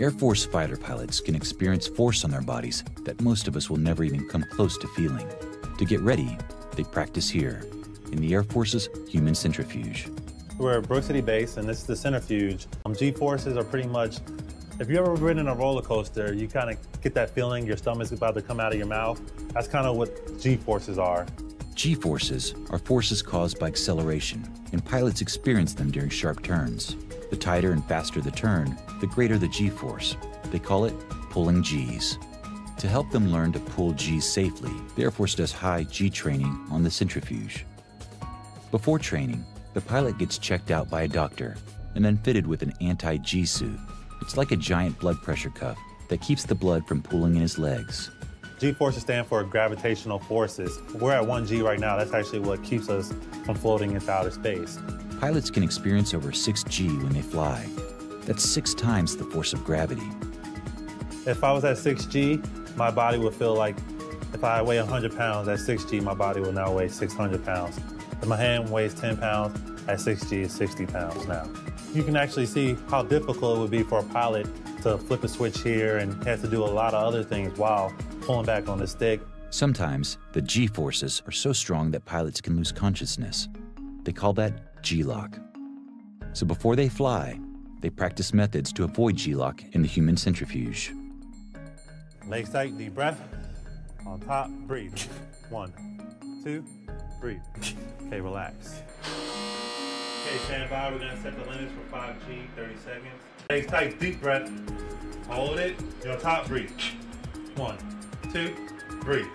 Air Force fighter pilots can experience force on their bodies that most of us will never even come close to feeling. To get ready, they practice here, in the Air Force's Human Centrifuge. We're at Brooks City Base, and this is the centrifuge. Um, G-forces are pretty much, if you've ever ridden a roller coaster, you kind of get that feeling your stomach's about to come out of your mouth. That's kind of what G-forces are. G-forces are forces caused by acceleration, and pilots experience them during sharp turns. The tighter and faster the turn, the greater the G-force. They call it pulling Gs. To help them learn to pull Gs safely, the Air Force does high G training on the centrifuge. Before training, the pilot gets checked out by a doctor and then fitted with an anti-G suit. It's like a giant blood pressure cuff that keeps the blood from pooling in his legs. G-forces stand for gravitational forces. We're at 1G right now. That's actually what keeps us from floating into outer space. Pilots can experience over 6G when they fly. That's six times the force of gravity. If I was at 6G, my body would feel like if I weigh 100 pounds at 6G, my body will now weigh 600 pounds. If my hand weighs 10 pounds, at 6G is 60 pounds now. You can actually see how difficult it would be for a pilot to flip a switch here and has to do a lot of other things while pulling back on the stick. Sometimes the G forces are so strong that pilots can lose consciousness. They call that G-LOC. So before they fly, they practice methods to avoid G-LOC in the human centrifuge. Legs tight, deep breath. On top, breathe. One, two, breathe. Okay, relax. Okay, stand by. We're gonna set the limits for 5G, 30 seconds. Legs tight, deep breath. Hold it. You're on top, breathe. One, two, breathe.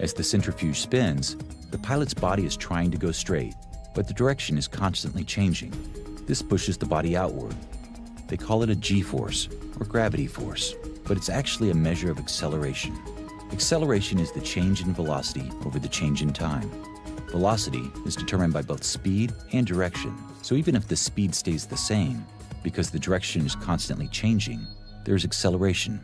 As the centrifuge spins, the pilot's body is trying to go straight, but the direction is constantly changing. This pushes the body outward. They call it a G-force, or gravity force, but it's actually a measure of acceleration. Acceleration is the change in velocity over the change in time. Velocity is determined by both speed and direction, so even if the speed stays the same, because the direction is constantly changing, there's acceleration.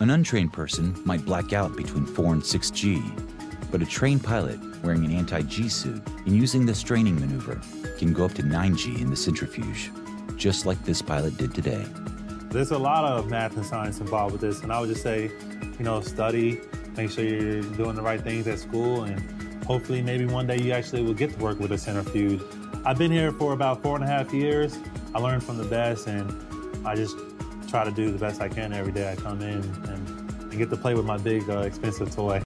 An untrained person might black out between 4 and 6G, but a trained pilot wearing an anti-G suit and using the straining maneuver can go up to 9G in the centrifuge, just like this pilot did today. There's a lot of math and science involved with this, and I would just say, you know, study, make sure you're doing the right things at school, and hopefully maybe one day you actually will get to work with a centrifuge. I've been here for about four and a half years. I learned from the best and I just try to do the best I can every day I come in and, and get to play with my big uh, expensive toy.